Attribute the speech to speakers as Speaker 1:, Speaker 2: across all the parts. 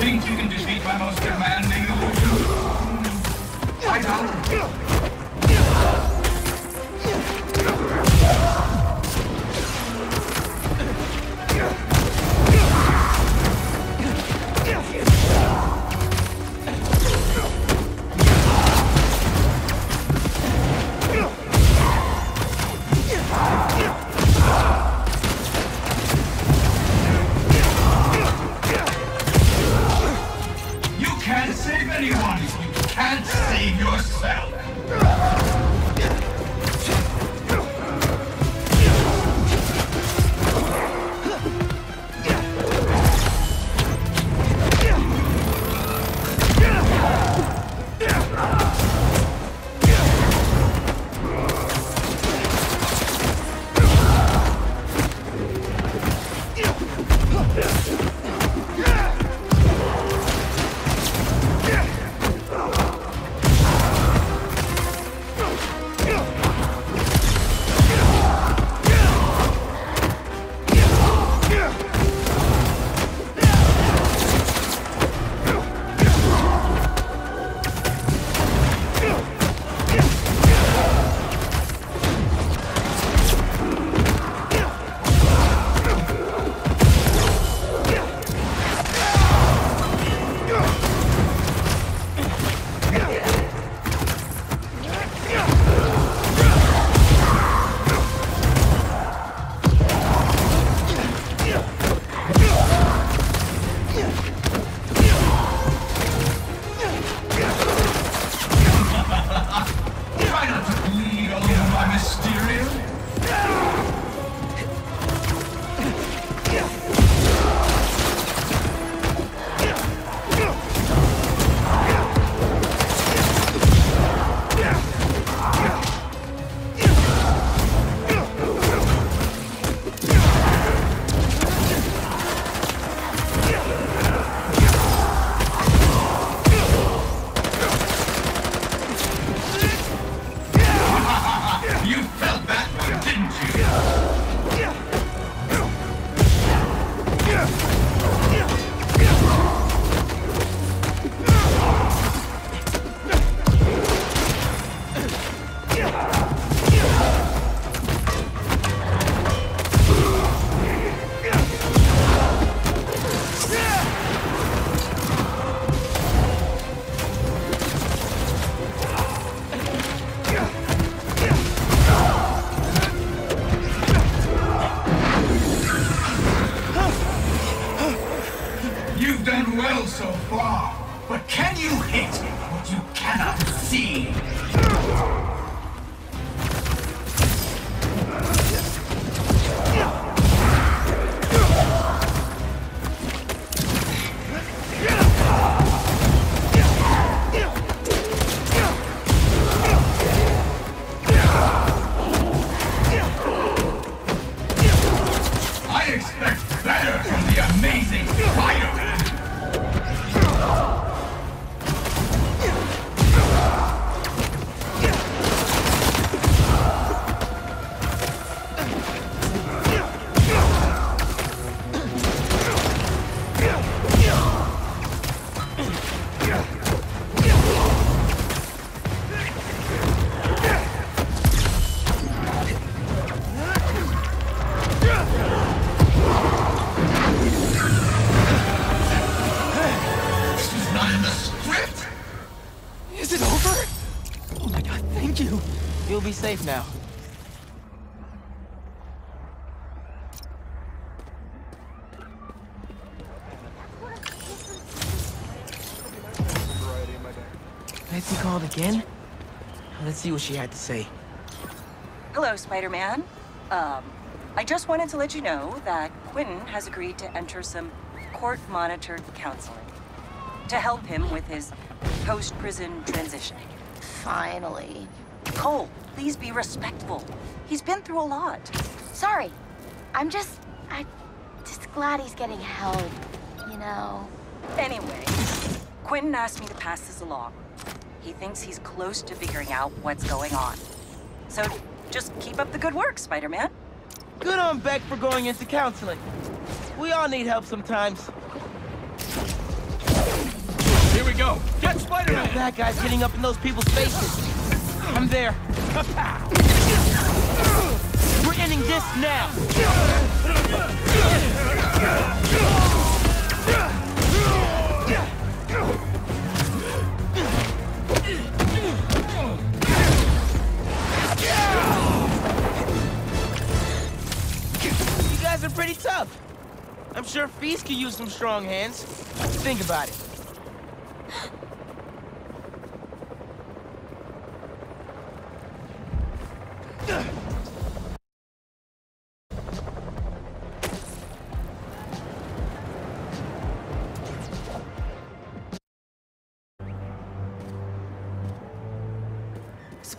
Speaker 1: Think you can defeat my most demanding
Speaker 2: safe now. Nancy called again? Let's see what she had to say.
Speaker 3: Hello, Spider-Man. Um, I just wanted to let you know that Quentin has agreed to enter some court-monitored counseling to help him with his post-prison transition.
Speaker 4: Finally.
Speaker 3: Cole, please be respectful. He's been through a lot.
Speaker 4: Sorry. I'm just... I... Just glad he's getting help. You know?
Speaker 3: Anyway, Quentin asked me to pass this along. He thinks he's close to figuring out what's going on. So just keep up the good work, Spider-Man.
Speaker 2: Good on Beck for going into counseling. We all need help sometimes.
Speaker 5: Here we go. Get Spider-Man!
Speaker 2: That guy's getting up in those people's faces. I'm there. We're ending this now. You guys are pretty tough. I'm sure Feast could use some strong hands. Think about it.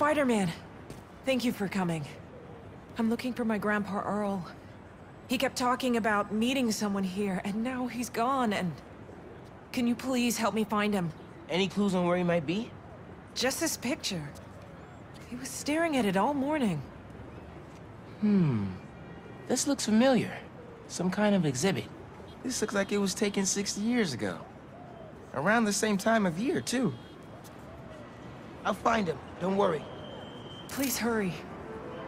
Speaker 6: Spider-Man, thank you for coming. I'm looking for my Grandpa Earl. He kept talking about meeting someone here, and now he's gone, and... Can you please help me find him?
Speaker 2: Any clues on where he might be?
Speaker 6: Just this picture. He was staring at it all morning.
Speaker 2: Hmm. This looks familiar. Some kind of exhibit. This looks like it was taken 60 years ago. Around the same time of year, too. I'll find him. Don't worry.
Speaker 6: Please hurry.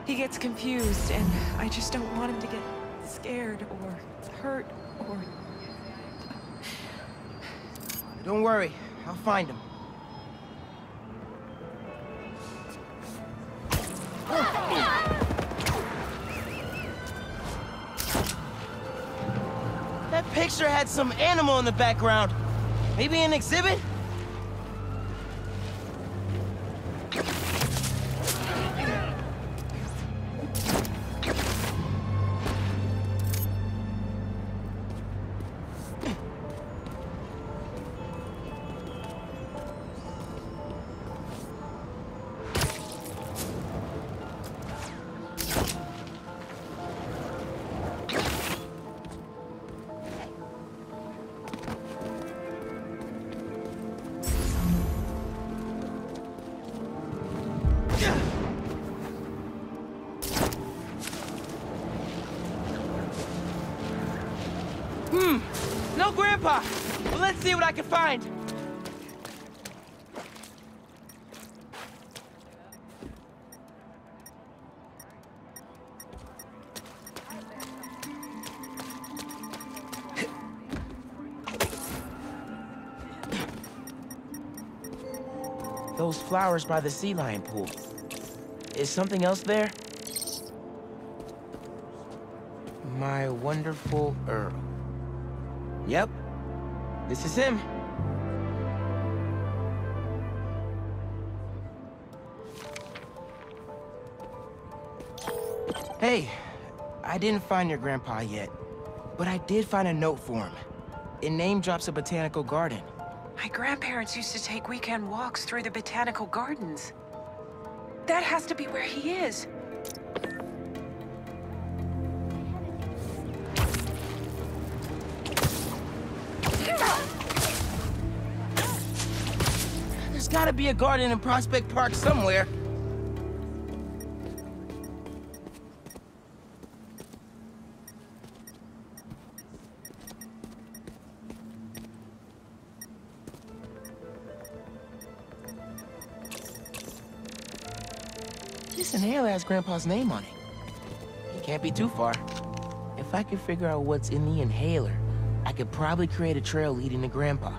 Speaker 6: He gets confused, and I just don't want him to get scared or hurt or...
Speaker 2: Don't worry. I'll find him. That picture had some animal in the background. Maybe an exhibit? Grandpa! Well, let's see what I can find. Those flowers by the sea lion pool. Is something else there? My wonderful Earl. Yep. This is him. Hey, I didn't find your grandpa yet, but I did find a note for him. It name drops a botanical garden.
Speaker 6: My grandparents used to take weekend walks through the botanical gardens. That has to be where he is.
Speaker 2: Gotta be a garden in Prospect Park somewhere. This inhaler has Grandpa's name on it. He can't be too far. If I could figure out what's in the inhaler, I could probably create a trail leading to Grandpa.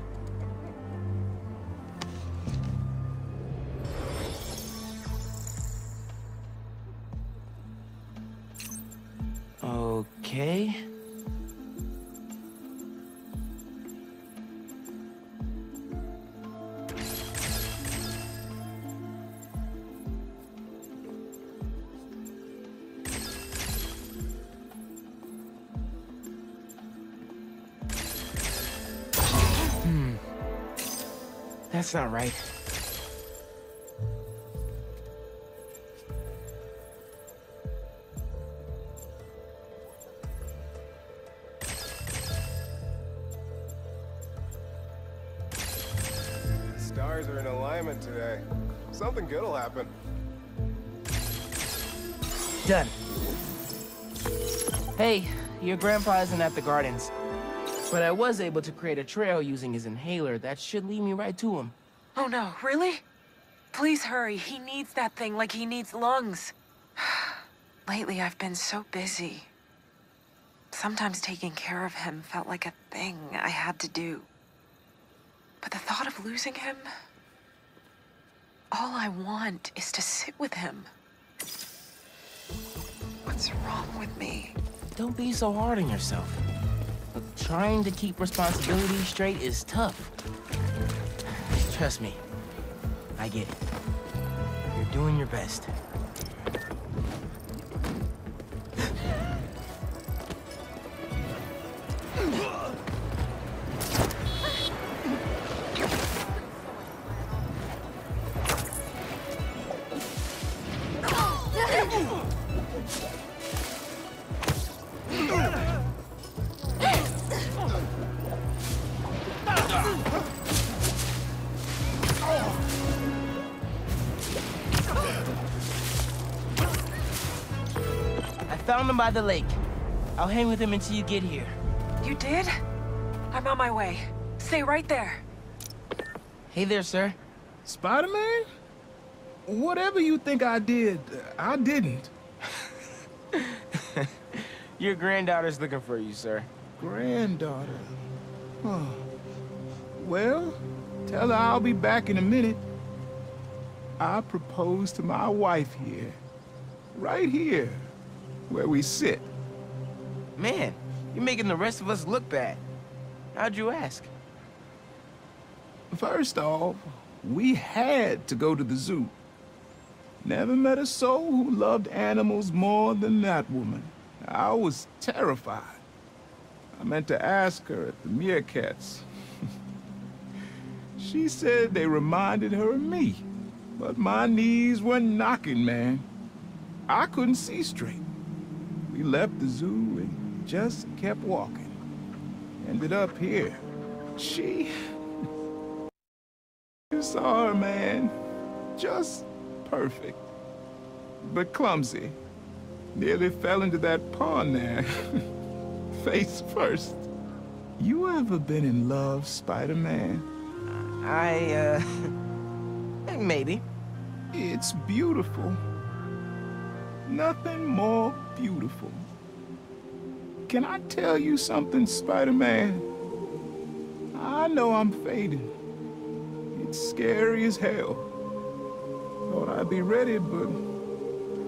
Speaker 2: That's not right.
Speaker 7: Stars are in alignment today. Something good'll happen.
Speaker 2: Done. Hey, your grandpa isn't at the gardens. But I was able to create a trail using his inhaler that should lead me right to him.
Speaker 6: Oh no, really? Please hurry. He needs that thing like he needs lungs. Lately, I've been so busy. Sometimes taking care of him felt like a thing I had to do. But the thought of losing him... All I want is to sit with him. What's wrong with me?
Speaker 2: Don't be so hard on yourself. Trying to keep responsibilities straight is tough. Trust me, I get it. You're doing your best. By the lake. I'll hang with him until you get here.
Speaker 6: You did? I'm on my way. Stay right there.
Speaker 2: Hey there, sir.
Speaker 8: Spider-Man? Whatever you think I did, I didn't.
Speaker 2: Your granddaughter's looking for you, sir.
Speaker 8: Granddaughter. Oh. Well, tell her I'll be back in a minute. I proposed to my wife here. Right here, where we sit.
Speaker 2: Man, you're making the rest of us look bad. How'd you ask?
Speaker 8: First off, we had to go to the zoo. Never met a soul who loved animals more than that woman. I was terrified. I meant to ask her at the meerkats. she said they reminded her of me, but my knees were knocking, man. I couldn't see straight. We left the zoo and just kept walking. Ended up here. She... You saw her, man. Just perfect. But clumsy. Nearly fell into that pond there. Face first. You ever been in love, Spider-Man?
Speaker 2: I, uh... maybe.
Speaker 8: It's beautiful. Nothing more beautiful. Can I tell you something, Spider-Man? I know I'm fading. It's scary as hell. Thought I'd be ready, but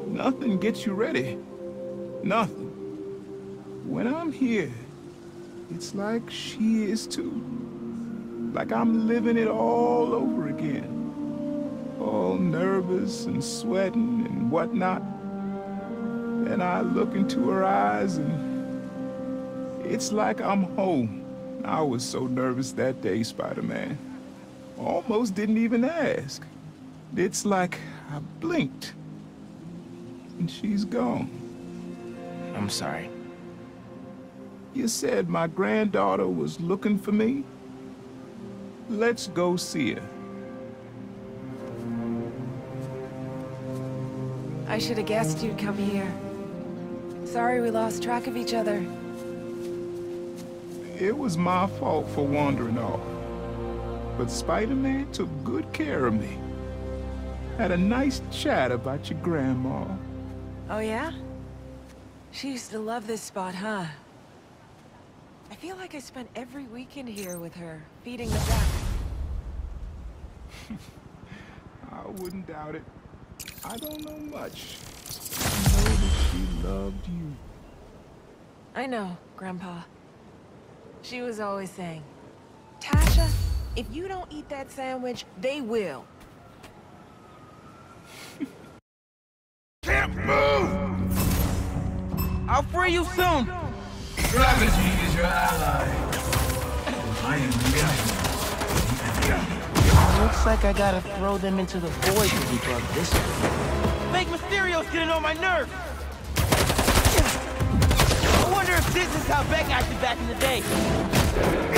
Speaker 8: nothing gets you ready. Nothing. When I'm here, it's like she is too. Like I'm living it all over again. All nervous and sweating and whatnot. Then I look into her eyes and it's like I'm home. I was so nervous that day, Spider-Man. Almost didn't even ask. It's like I blinked. And she's gone.
Speaker 2: I'm sorry.
Speaker 8: You said my granddaughter was looking for me? Let's go see her.
Speaker 6: I should have guessed you'd come here. Sorry we lost track of each other.
Speaker 8: It was my fault for wandering off. But Spider-Man took good care of me. Had a nice chat about your grandma.
Speaker 6: Oh yeah? She used to love this spot, huh? I feel like I spent every weekend here with her, feeding the duck.
Speaker 8: I wouldn't doubt it. I don't know much. I know she loved you.
Speaker 6: I know, Grandpa. She was always saying, Tasha, if you don't eat that sandwich, they will.
Speaker 8: Can't move!
Speaker 2: I'll free you soon!
Speaker 1: Gravity is your ally. I am reacting.
Speaker 2: Looks like I gotta throw them into the void to keep up this way. Fake Mysterio's getting on my nerves! I wonder if this is how Beck acted back in the day.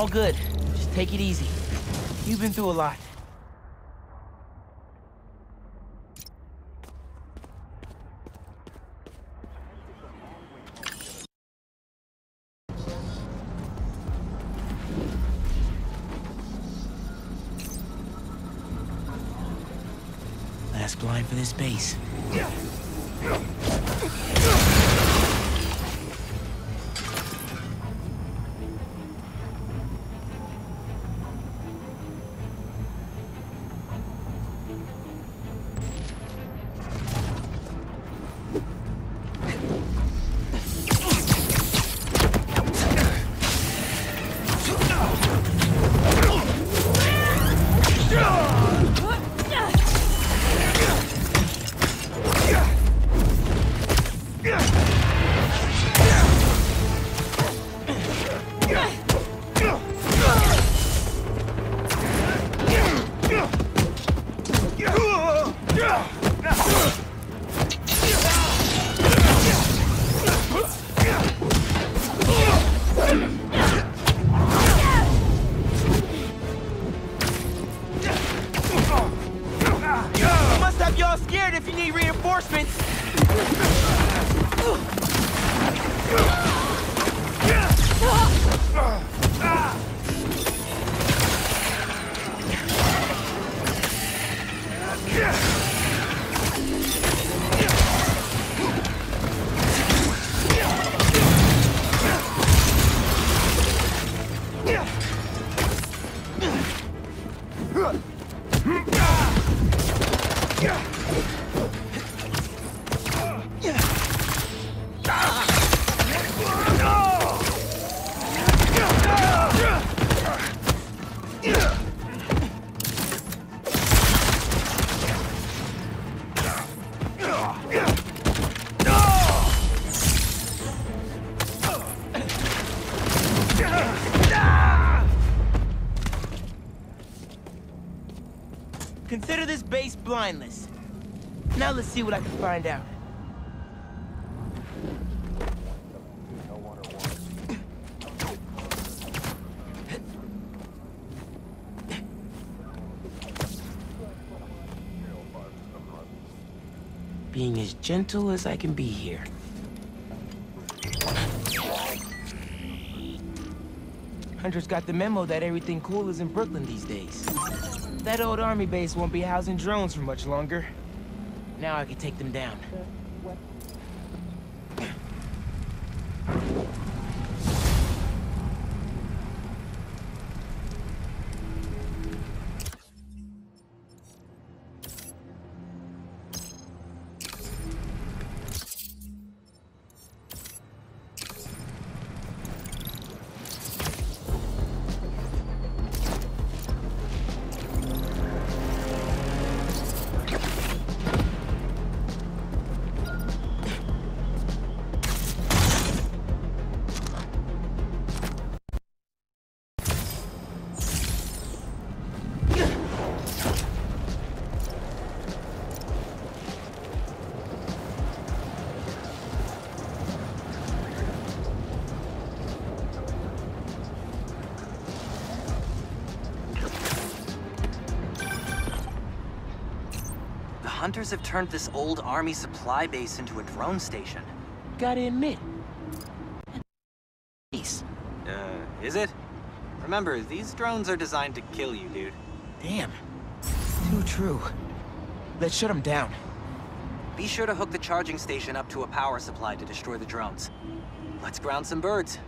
Speaker 1: all
Speaker 2: good. Just take it easy. You've been through a lot. Base blindless. Now let's see what I can find out. Being as gentle as I can be here. Hunter's got the memo that everything cool is in Brooklyn these days. That old army base won't be housing drones for much longer. Now I can take them down.
Speaker 9: Hunters have turned this old army supply base into a drone station.
Speaker 2: Gotta admit. Peace.
Speaker 9: Uh, is it? Remember, these drones are designed to kill you, dude.
Speaker 2: Damn. Too true. Let's shut them down.
Speaker 9: Be sure to hook the charging station up to a power supply to destroy the drones. Let's ground some birds.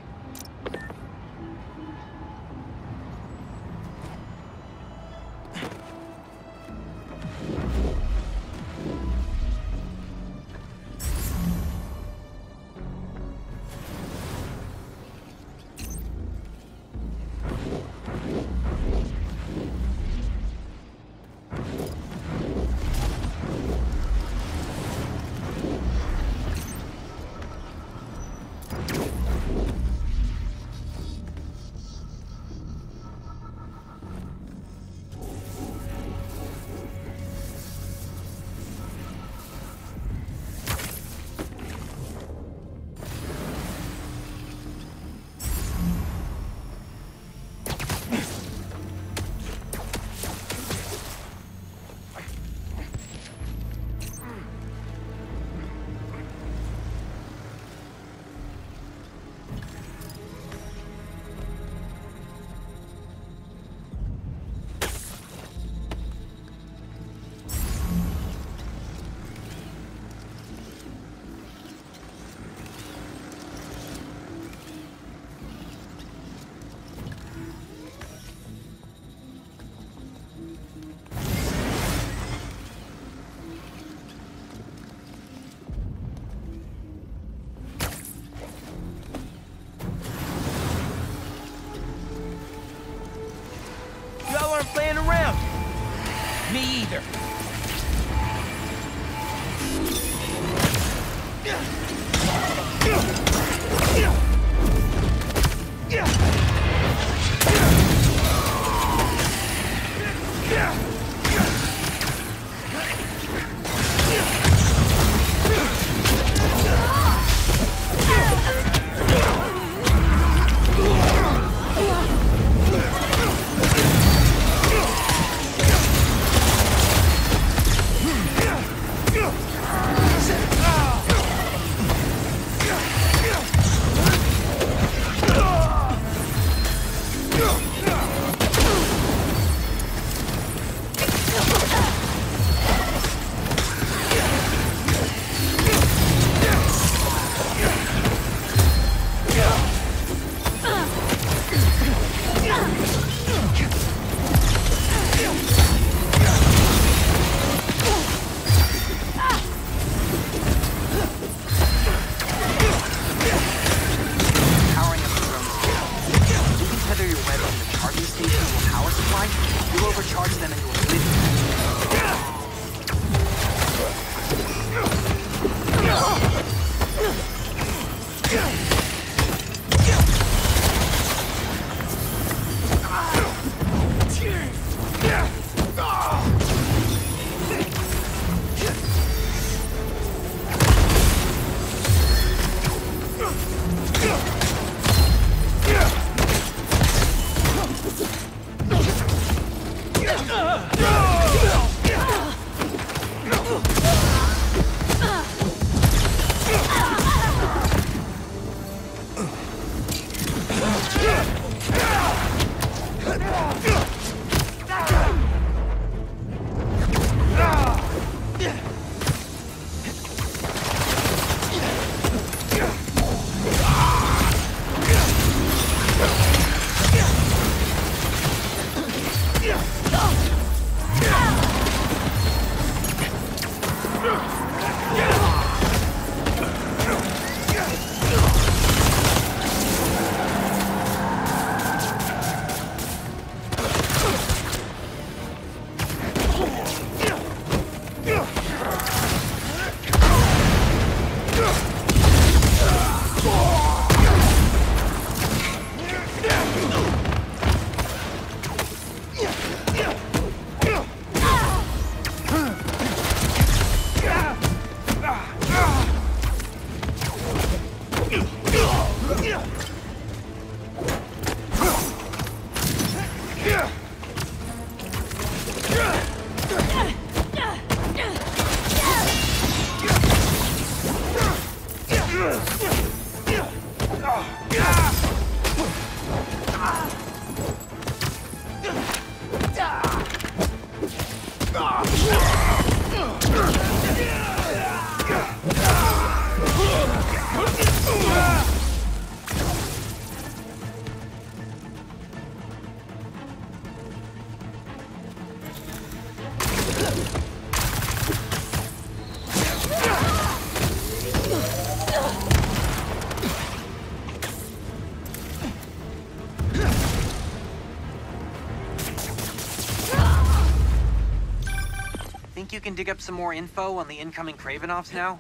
Speaker 9: Think you can dig up some more info on the incoming Kravinoffs now?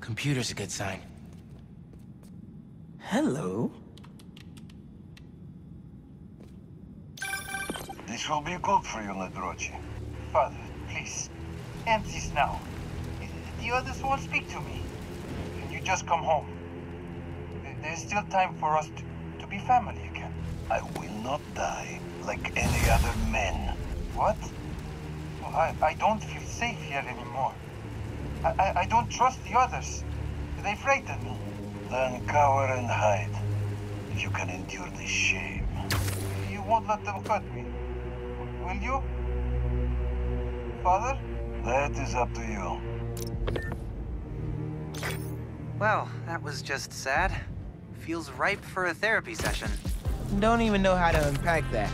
Speaker 2: Computer's a good sign. Hello?
Speaker 10: This will be good for you, Ladrochi. Father, please, end this now. The others won't speak to me. Can you just come home? There's still time for us to, to be family again. I will not die like any other men. What? I, I don't feel safe here anymore. I, I, I don't trust the others. They frighten me. Then cower and hide. If you can endure this shame. You won't let them hurt me. Will you? Father? That is up to you.
Speaker 9: Well, that was just sad. Feels ripe for a therapy session.
Speaker 2: Don't even know how to unpack that.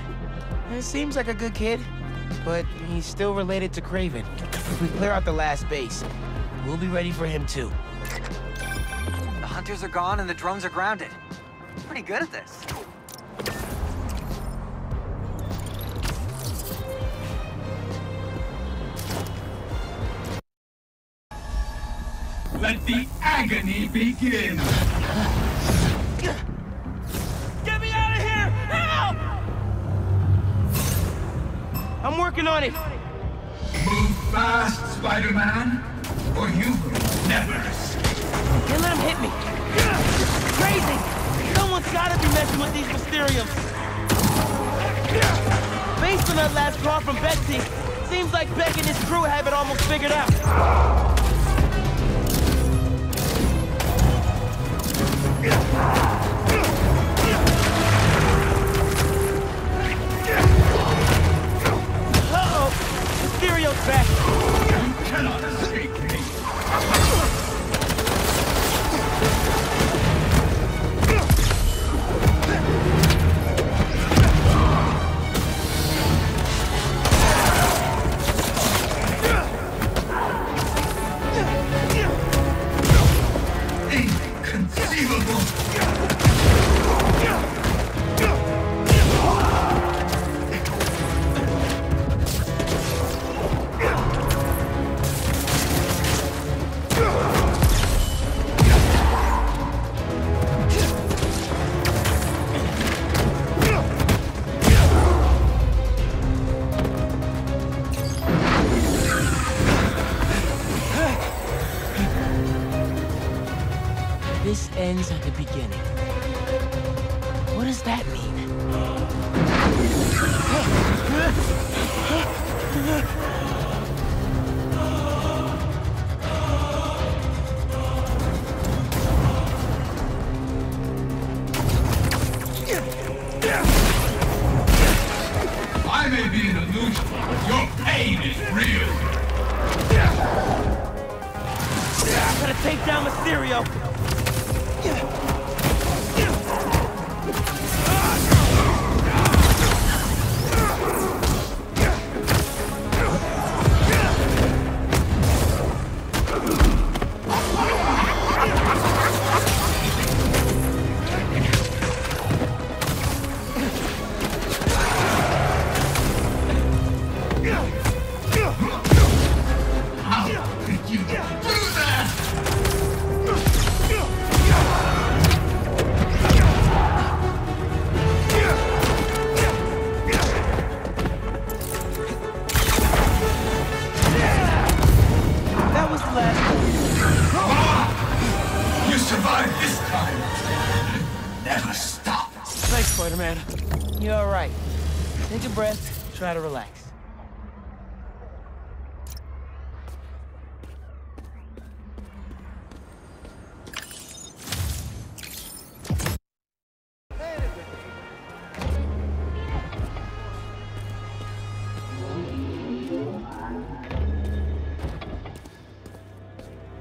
Speaker 2: It seems like a good kid, but he's still related to Kraven. If we clear out the last base, we'll be ready for him too.
Speaker 9: The hunters are gone and the drones are grounded. Pretty good at this.
Speaker 1: Let the agony begin!
Speaker 2: I'm working on it.
Speaker 1: Move fast, Spider-Man, or you will never escape.
Speaker 2: Can't let him hit me. Crazy! Someone's gotta be messing with these Mysteriums. Based on that last call from Betsy, seems like Beck and his crew have it almost figured out. Uh-oh! Back!
Speaker 1: You cannot
Speaker 2: that mean?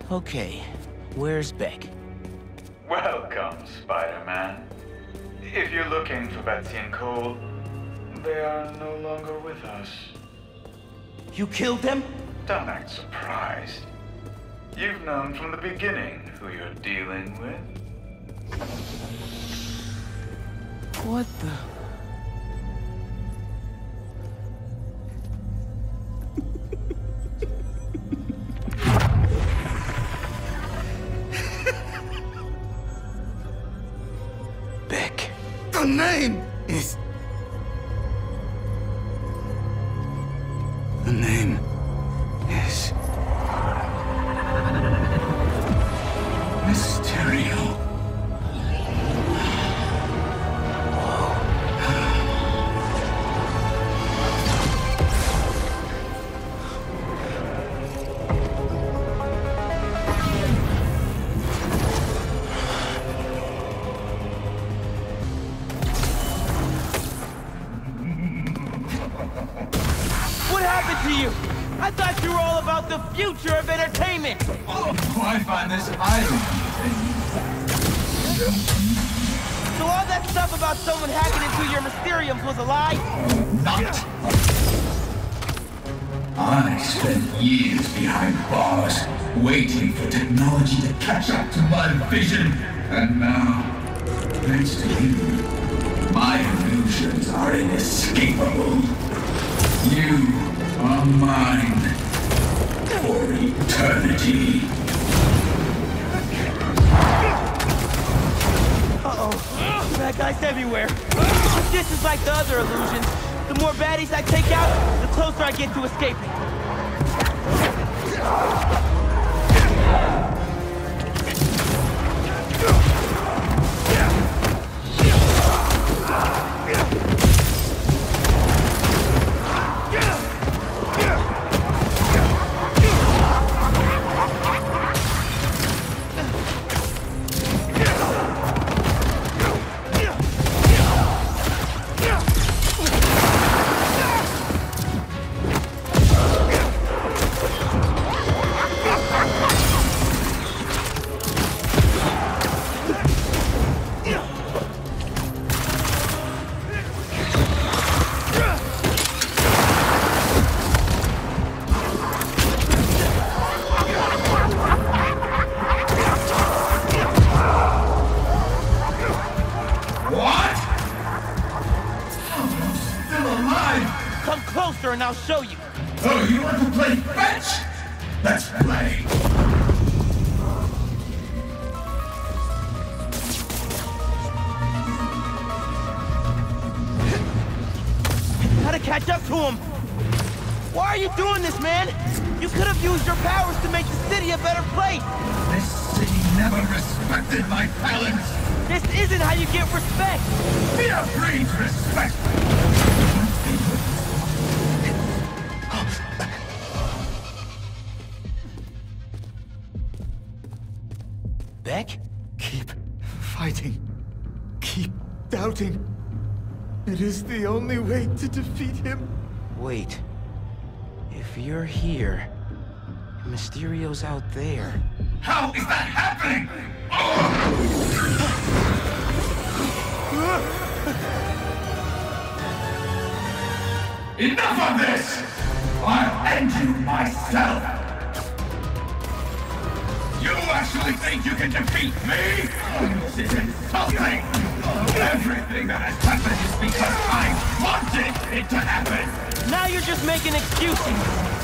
Speaker 2: Okay, where's Beck?
Speaker 11: Welcome, Spider-Man. If you're looking for Betsy and Cole, they are no longer with us.
Speaker 2: You killed them?
Speaker 11: Don't act surprised. You've known from the beginning who you're dealing with.
Speaker 12: What the?
Speaker 2: Stuff about someone hacking into your Mysteriums was a lie?
Speaker 1: Not. I spent years behind bars, waiting for technology to catch up to my vision. And now, thanks to you, my illusions are inescapable. You are mine for eternity.
Speaker 2: Bad guys everywhere. But this is like the other illusions. The more baddies I take out, the closer I get to escaping. Closer and I'll show you.
Speaker 1: Oh, you want to play fetch? Let's play.
Speaker 2: Gotta catch up to him. Why are you doing this, man? You could have used your powers to make the city a better place.
Speaker 1: This city never respected my talents.
Speaker 2: This isn't how you get respect.
Speaker 1: Be Fear breeds respect.
Speaker 13: The only way to defeat him.
Speaker 12: Wait. If you're here, Mysterio's out there.
Speaker 1: How is that happening? Enough of this! I'll end you myself! You actually think you can defeat me? This is insulting! Everything that has happened is because I wanted it to happen!
Speaker 2: Now you're just making excuses.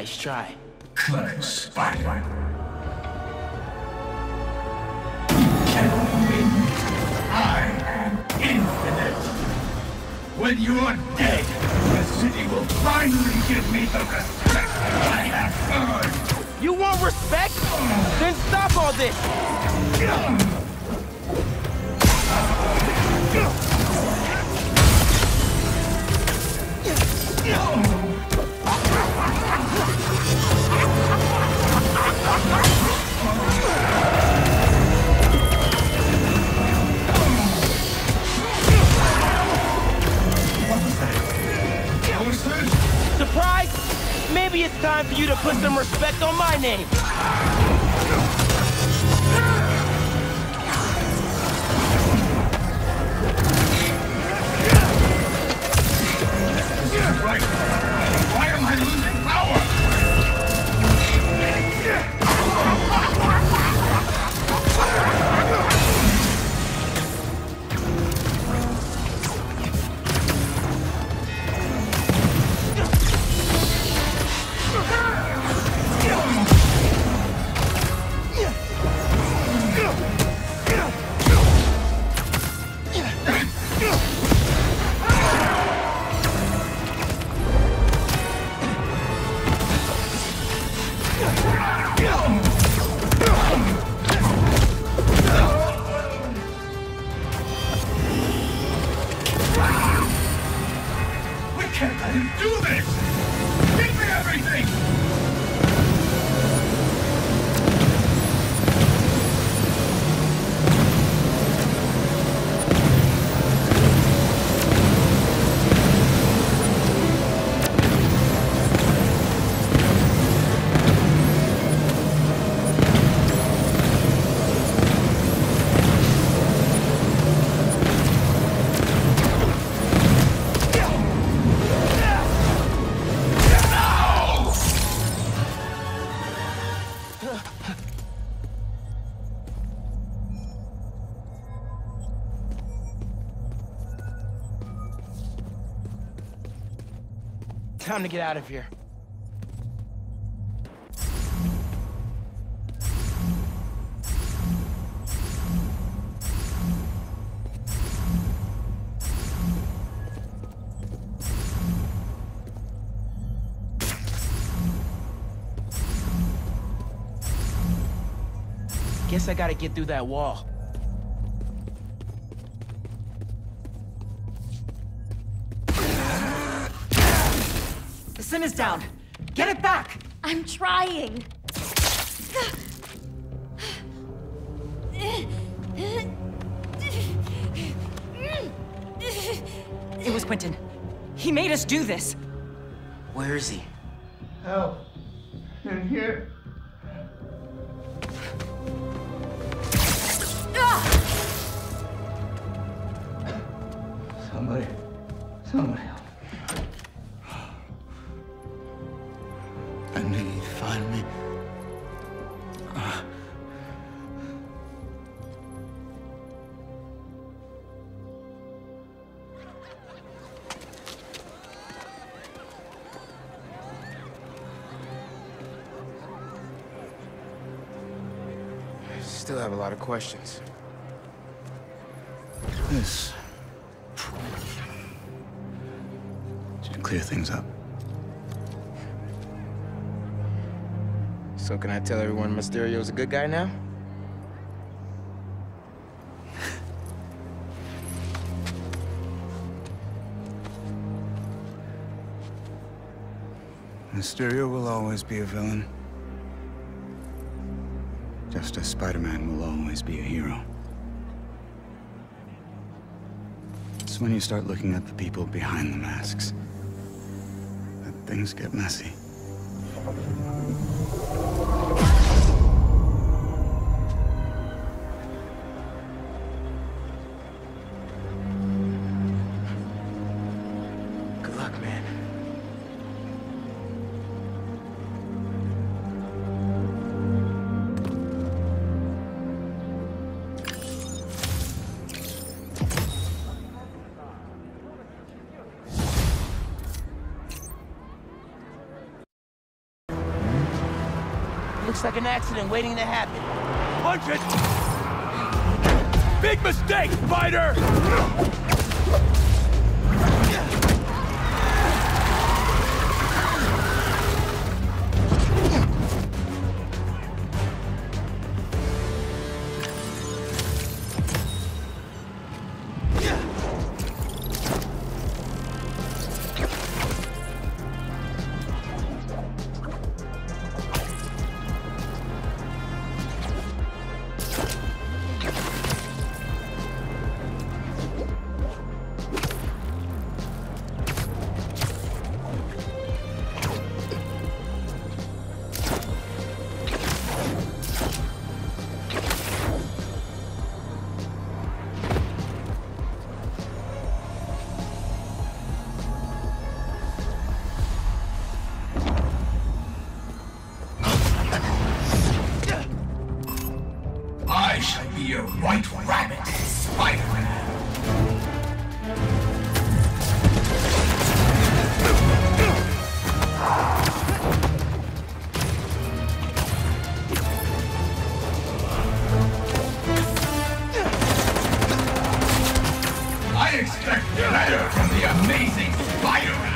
Speaker 13: Nice try.
Speaker 1: Clever spider. Cannot win. I am infinite. When you're dead, the city will finally give me the respect I have earned.
Speaker 2: You want respect? Then stop all this! Surprise? Maybe it's time for you to put some respect on my name. Time to get out of here. Guess I gotta get through that wall.
Speaker 3: Down. Get it back!
Speaker 14: I'm trying.
Speaker 3: It was Quentin. He made us do this.
Speaker 13: Where is he?
Speaker 12: Help. In here. Ah! Somebody.
Speaker 13: Somebody questions.
Speaker 12: This should clear things up.
Speaker 13: So can I tell everyone Mysterio's a good guy now?
Speaker 12: Mysterio will always be a villain. Just as Spider-Man will always be a hero. It's when you start looking at the people behind the masks that things get messy.
Speaker 5: Looks like an accident waiting to happen.
Speaker 15: Punch it! Big mistake,
Speaker 1: fighter! White Rabbit, Spider-Man. I expect better from the amazing Spider-Man.